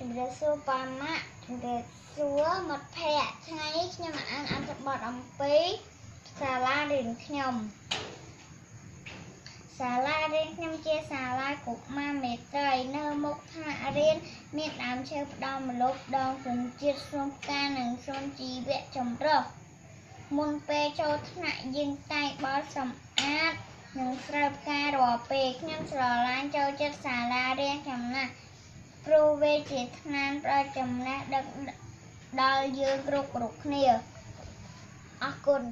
ជំរាបសួរប៉ាម៉ាក់ជំរាបសួរមិត្តភ័ក្តិថ្ងៃនេះខ្ញុំនឹងអានអត្ថបទអំពីសាលារៀនខ្ញុំសាលារៀនខ្ញុំជាសាលាកុមារមេត្រីនៅមុខថ្នាក់រៀនមានដើមឈើផ្ដំម្លប់ដងទនជាតិស្រស់ផ្កានិងស្រន់ជីវៈចម្រុះមុនពេលចូលថ្នាក់យើងតែងបោសសម្អាតនិងស្រូបផ្ការាល់ពេលខ្ញុំស្រឡាញ់ចូលចិត្តសាលារៀនចំណាស់ ព្រោះវាជាឋានប្រចំណេះដឹកដល់យើងគ្រប់គ្រប់គ្នាអរគុណ